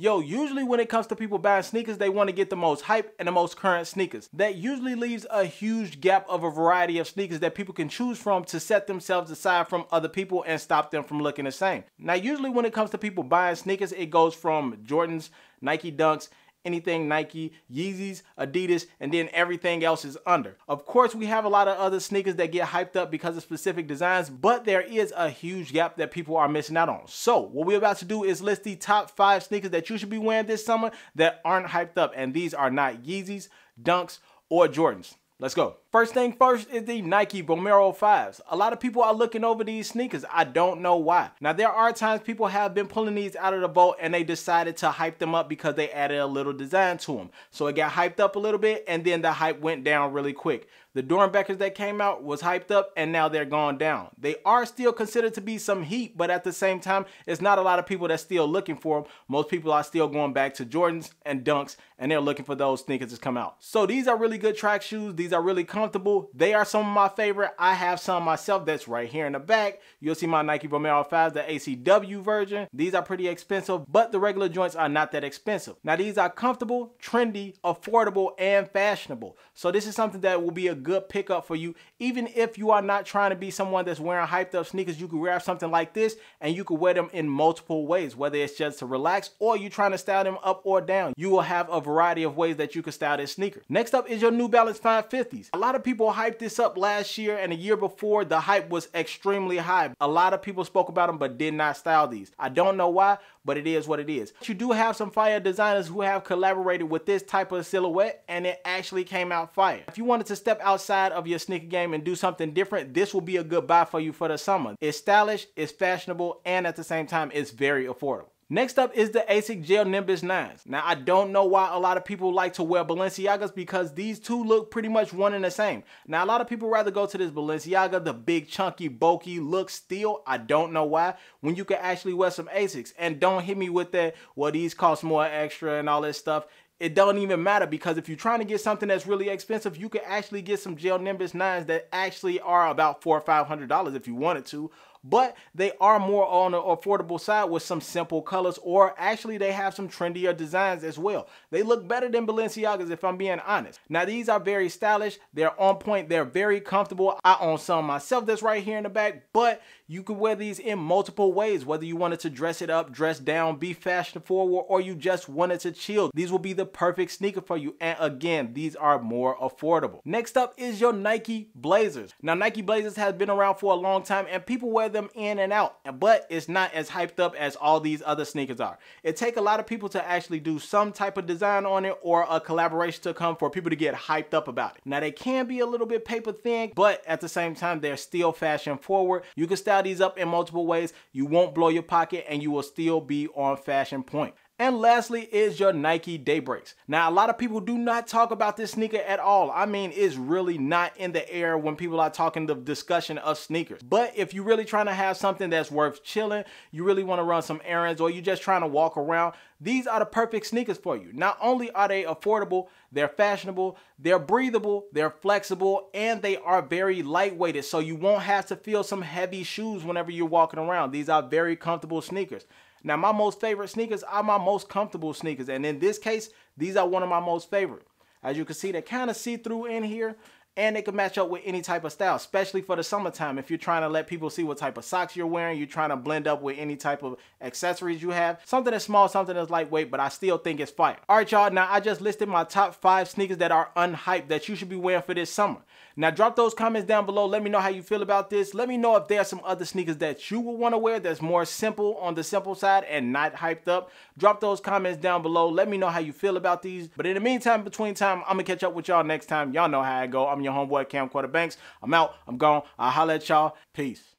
Yo, usually when it comes to people buying sneakers, they want to get the most hype and the most current sneakers. That usually leaves a huge gap of a variety of sneakers that people can choose from to set themselves aside from other people and stop them from looking the same. Now, usually when it comes to people buying sneakers, it goes from Jordans, Nike Dunks, anything Nike, Yeezys, Adidas, and then everything else is under. Of course, we have a lot of other sneakers that get hyped up because of specific designs, but there is a huge gap that people are missing out on. So what we're about to do is list the top five sneakers that you should be wearing this summer that aren't hyped up, and these are not Yeezys, Dunks, or Jordans. Let's go. First thing first is the Nike Vomero 5s. A lot of people are looking over these sneakers. I don't know why. Now there are times people have been pulling these out of the vault and they decided to hype them up because they added a little design to them. So it got hyped up a little bit and then the hype went down really quick. The Doernbechers that came out was hyped up and now they're gone down. They are still considered to be some heat, but at the same time, it's not a lot of people that's still looking for them. Most people are still going back to Jordans and Dunks and they're looking for those sneakers to come out. So these are really good track shoes. These are really comfortable. They are some of my favorite. I have some myself that's right here in the back. You'll see my Nike Vomero 5s, the ACW version. These are pretty expensive, but the regular joints are not that expensive. Now these are comfortable, trendy, affordable, and fashionable. So this is something that will be a good pickup for you. Even if you are not trying to be someone that's wearing hyped up sneakers, you can wear something like this and you can wear them in multiple ways, whether it's just to relax or you're trying to style them up or down. You will have a variety of ways that you can style this sneaker. Next up is your New Balance 550s. A lot of people hyped this up last year and the year before. The hype was extremely high. A lot of people spoke about them but did not style these. I don't know why, but it is what it is. You do have some fire designers who have collaborated with this type of silhouette and it actually came out fire. If you wanted to step outside of your sneaker game and do something different, this will be a good buy for you for the summer. It's stylish, it's fashionable, and at the same time, it's very affordable. Next up is the ASIC Gel Nimbus 9s. Now, I don't know why a lot of people like to wear Balenciagas because these two look pretty much one and the same. Now, a lot of people rather go to this Balenciaga, the big, chunky, bulky look still. I don't know why. When you can actually wear some ASICs. And don't hit me with that, well, these cost more extra and all this stuff it don't even matter because if you're trying to get something that's really expensive, you can actually get some Gel Nimbus 9s that actually are about four or five hundred dollars if you wanted to. But they are more on the affordable side with some simple colors, or actually they have some trendier designs as well. They look better than Balenciagas if I'm being honest. Now these are very stylish, they're on point, they're very comfortable. I own some myself that's right here in the back, but you can wear these in multiple ways, whether you wanted to dress it up, dress down, be fashion forward, or you just wanted to chill. These will be the perfect sneaker for you. And again, these are more affordable. Next up is your Nike Blazers. Now, Nike Blazers has been around for a long time and people wear them in and out, but it's not as hyped up as all these other sneakers are. It take a lot of people to actually do some type of design on it or a collaboration to come for people to get hyped up about it. Now, they can be a little bit paper thin, but at the same time, they're still fashion forward. You can style style these up in multiple ways. You won't blow your pocket and you will still be on fashion point. And lastly is your Nike Daybreaks. Now, a lot of people do not talk about this sneaker at all. I mean, it's really not in the air when people are talking the discussion of sneakers. But if you're really trying to have something that's worth chilling, you really want to run some errands, or you're just trying to walk around, these are the perfect sneakers for you. Not only are they affordable, they're fashionable, they're breathable, they're flexible, and they are very lightweighted. So you won't have to feel some heavy shoes whenever you're walking around. These are very comfortable sneakers. Now, my most favorite sneakers are my most comfortable sneakers. And in this case, these are one of my most favorite. As you can see, they're kind of see through in here and they can match up with any type of style, especially for the summertime. If you're trying to let people see what type of socks you're wearing, you're trying to blend up with any type of accessories you have. Something that's small, something that's lightweight, but I still think it's fire. All right, y'all, now I just listed my top five sneakers that are unhyped that you should be wearing for this summer. Now drop those comments down below. Let me know how you feel about this. Let me know if there are some other sneakers that you would want to wear that's more simple on the simple side and not hyped up. Drop those comments down below. Let me know how you feel about these. But in the meantime, between time, I'm going to catch up with y'all next time. Y'all know how I go. I'm your homeboy, Camcorder Banks. I'm out. I'm gone. I'll holla at y'all. Peace.